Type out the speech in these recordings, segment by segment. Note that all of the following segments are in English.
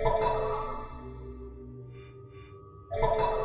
Thank you.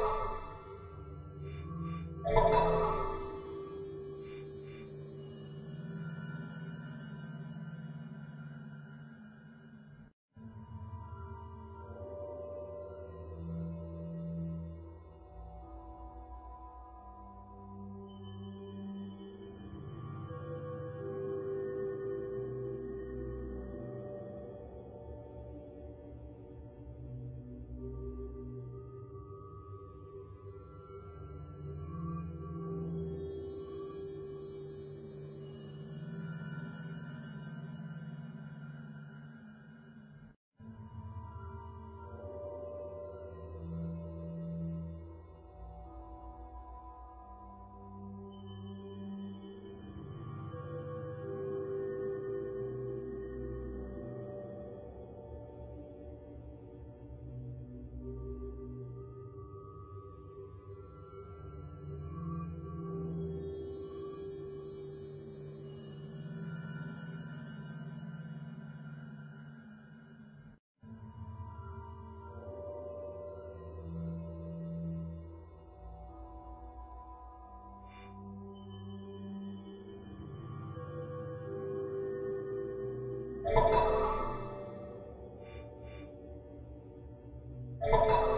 Música